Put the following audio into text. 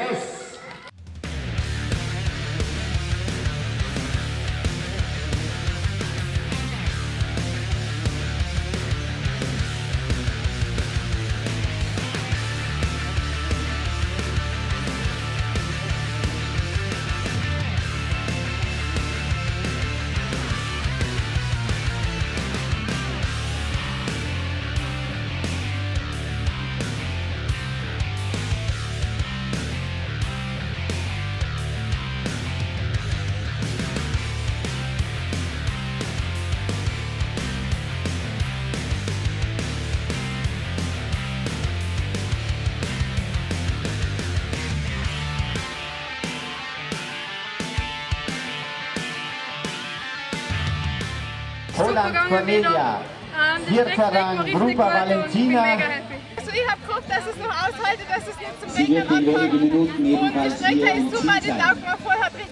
acontece Holland Cornelia. Vierter Rang, Grupa Valentina. Also ich habe gehofft, dass es noch aushalte, dass es nicht zum Sie wird in wenigen Minuten Und die Strecke hier im ist Ziel super, die sein. taugt mir voll, hat richtig